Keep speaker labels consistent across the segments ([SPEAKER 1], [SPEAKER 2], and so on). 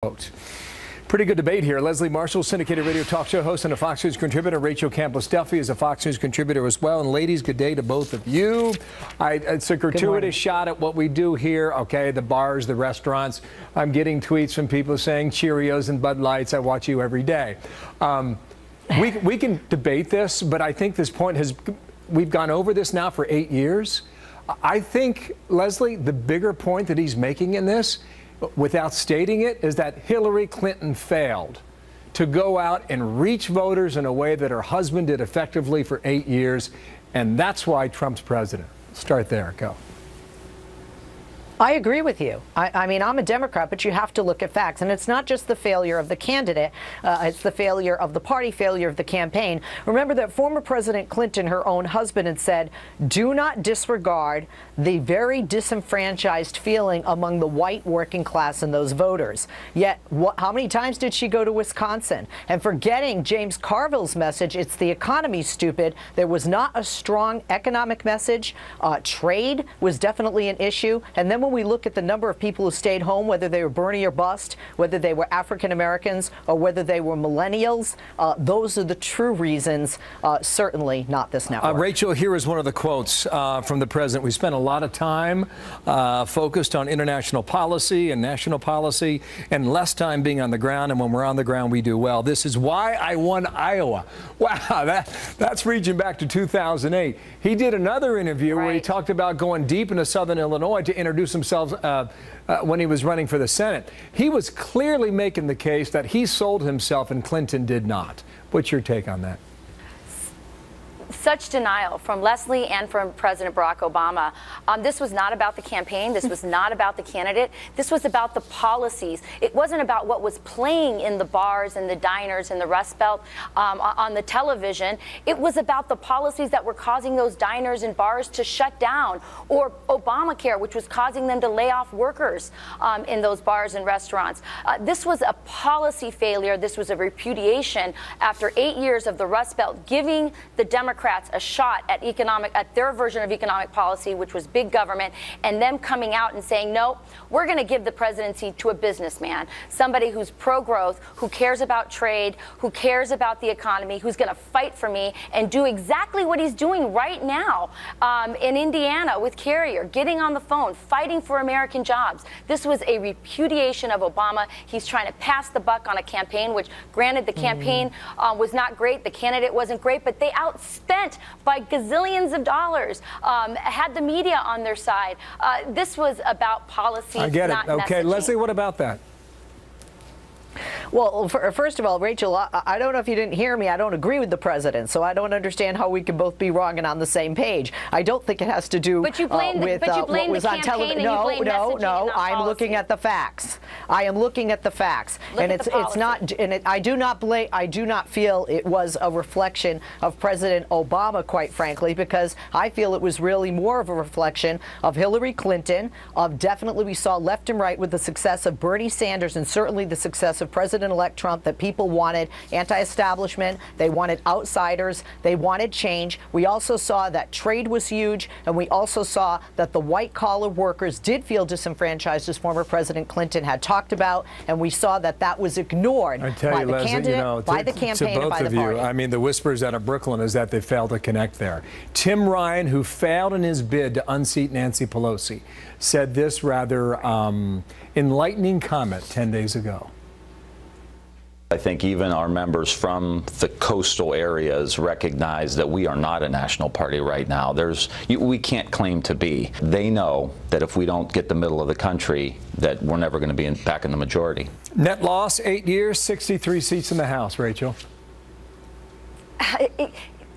[SPEAKER 1] quote. Pretty good debate here. Leslie Marshall, syndicated radio talk show host and a Fox News contributor. Rachel Campos Duffy is a Fox News contributor as well. And ladies, good day to both of you. I, it's a gratuitous shot at what we do here. Okay, the bars, the restaurants. I'm getting tweets from people saying Cheerios and Bud Lights. I watch you every day. Um, we, we can debate this, but I think this point has, we've gone over this now for eight years. I think, Leslie, the bigger point that he's making in this without stating it, is that Hillary Clinton failed to go out and reach voters in a way that her husband did effectively for eight years. And that's why Trump's president. Start there. Go.
[SPEAKER 2] I agree with you. I, I, mean, I'm a Democrat, but you have to look at facts. And it's not just the failure of the candidate, uh, it's the failure of the party, failure of the campaign. Remember that former President Clinton, her own husband, had said, do not disregard the very disenfranchised feeling among the white working class and those voters. Yet, what, how many times did she go to Wisconsin? And forgetting James Carville's message, it's the economy, stupid. There was not a strong economic message. Uh, trade was definitely an issue. And then when we look at the number of people who stayed home, whether they were Bernie or bust, whether they were African Americans or whether they were millennials, uh, those are the true reasons, uh, certainly not this uh, network.
[SPEAKER 1] Rachel, here is one of the quotes uh, from the president. We spent a lot of time uh, focused on international policy and national policy and less time being on the ground. And when we're on the ground, we do well. This is why I won Iowa. Wow, that, that's reaching back to 2008. He did another interview right. where he talked about going deep into southern Illinois to introduce himself themselves uh, uh, when he was running for the Senate. He was clearly making the case that he sold himself and Clinton did not. What's your take on that?
[SPEAKER 3] Such denial from Leslie and from President Barack Obama. Um, this was not about the campaign. This was not about the candidate. This was about the policies. It wasn't about what was playing in the bars and the diners and the Rust Belt um, on the television. It was about the policies that were causing those diners and bars to shut down, or Obamacare, which was causing them to lay off workers um, in those bars and restaurants. Uh, this was a policy failure. This was a repudiation after eight years of the Rust Belt giving the Democrats Democrats a shot at economic at their version of economic policy, which was big government, and them coming out and saying, no, we're going to give the presidency to a businessman, somebody who's pro-growth, who cares about trade, who cares about the economy, who's going to fight for me and do exactly what he's doing right now um, in Indiana with Carrier, getting on the phone, fighting for American jobs. This was a repudiation of Obama. He's trying to pass the buck on a campaign, which, granted, the campaign mm. uh, was not great, the candidate wasn't great, but they outspent spent by gazillions of dollars, um, had the media on their side. Uh, this was about policy. I
[SPEAKER 1] get
[SPEAKER 3] it.
[SPEAKER 1] Okay,
[SPEAKER 3] messaging.
[SPEAKER 1] Leslie, what about that?
[SPEAKER 2] Well, first of all, Rachel, I, I, don't know if you didn't hear me. I don't agree with the president, so I don't understand how we can both be wrong and on the same page. I don't think it has to do
[SPEAKER 3] but you blame,
[SPEAKER 2] uh, with
[SPEAKER 3] but you
[SPEAKER 2] uh, what was on television.
[SPEAKER 3] No,
[SPEAKER 2] no, no. I'm
[SPEAKER 3] policy.
[SPEAKER 2] looking at the facts. I am looking at the facts,
[SPEAKER 3] Look
[SPEAKER 2] and it's it's not. And it, I do not blame. I do not feel it was a reflection of President Obama, quite frankly, because I feel it was really more of a reflection of Hillary Clinton. Of definitely, we saw left and right with the success of Bernie Sanders, and certainly the success of President President-elect Trump that people wanted anti-establishment, they wanted outsiders, they wanted change. We also saw that trade was huge, and we also saw that the white-collar workers did feel disenfranchised, as former President Clinton had talked about, and we saw that that was ignored I by
[SPEAKER 1] you,
[SPEAKER 2] the
[SPEAKER 1] Leslie,
[SPEAKER 2] candidate,
[SPEAKER 1] you know,
[SPEAKER 2] by the campaign,
[SPEAKER 1] and by
[SPEAKER 2] the
[SPEAKER 1] party. You, I mean, the whispers out of Brooklyn is that they failed to connect there. Tim Ryan, who failed in his bid to unseat Nancy Pelosi, said this rather um, enlightening comment 10 days ago.
[SPEAKER 4] I think even our members from the coastal areas recognize that we are not a national party right now. There's, we can't claim to be. They know that if we don't get the middle of the country, that we're never going to be in, back in the majority.
[SPEAKER 1] Net loss, eight years, 63 seats in the House, Rachel.
[SPEAKER 3] Uh,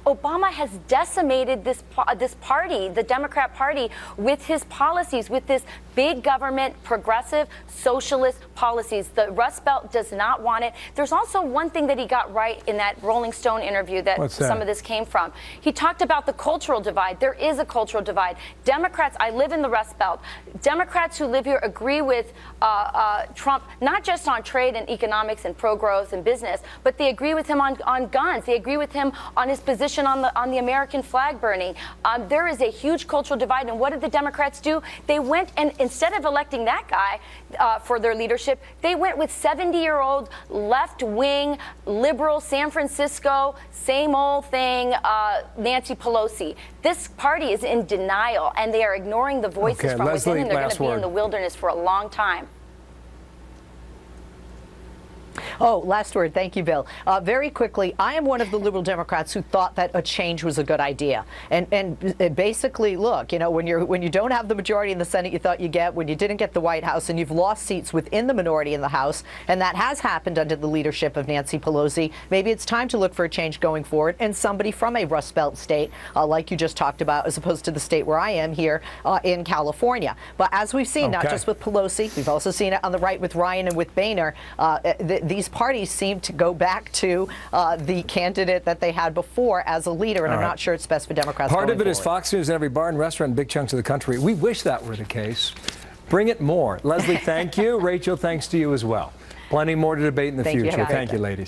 [SPEAKER 3] Obama has decimated this this party, the Democrat Party, with his policies, with this big government, progressive, socialist policies. The Rust Belt does not want it. There's also one thing that he got right in that Rolling Stone interview that, that, some of this came from. He talked about the cultural divide. There is a cultural divide. Democrats, I live in the Rust Belt. Democrats who live here agree with uh, uh, Trump, not just on trade and economics and pro growth and business, but they agree with him on, on guns. They agree with him on his position on the, on the American flag burning. Um, there is a huge cultural divide. And what did the Democrats do? They went and instead of electing that guy uh, for their leadership. They went with 70 year old left wing liberal San Francisco, same old thing, uh, Nancy Pelosi. This party is in denial and they are ignoring the voices
[SPEAKER 1] Okay,
[SPEAKER 3] from
[SPEAKER 1] Leslie,
[SPEAKER 3] within and they're going to be
[SPEAKER 1] word.
[SPEAKER 3] in the wilderness for a long time.
[SPEAKER 2] Oh, last word. Thank you, Bill. Uh, very quickly, I am one of the liberal Democrats who thought that a change was a good idea. And and uh, basically, look, you know, when you're when you don't have the majority in the Senate you thought you get, when you didn't get the White House, and you've lost seats within the minority in the House, and that has happened under the leadership of Nancy Pelosi, maybe it's time to look for a change going forward, and somebody from a Rust Belt state, uh, like you just talked about, as opposed to the state where I am here uh, in California. But as we've seen, not just with Pelosi, we've also seen it on the right with Ryan and with Boehner. Uh, th- these parties seem to go back to uh, the candidate that they had before as a leader, and
[SPEAKER 1] All
[SPEAKER 2] I'm
[SPEAKER 1] right.
[SPEAKER 2] not sure it's best for Democrats.
[SPEAKER 1] Part of it is
[SPEAKER 2] forward.
[SPEAKER 1] Fox News in every bar and restaurant in big chunks of the country. We wish that were the case. Bring it more. Leslie, thank you. Rachel, thanks to you as well. Plenty more to debate in the
[SPEAKER 2] Thank
[SPEAKER 1] future.
[SPEAKER 2] Great
[SPEAKER 1] Thank you, ladies.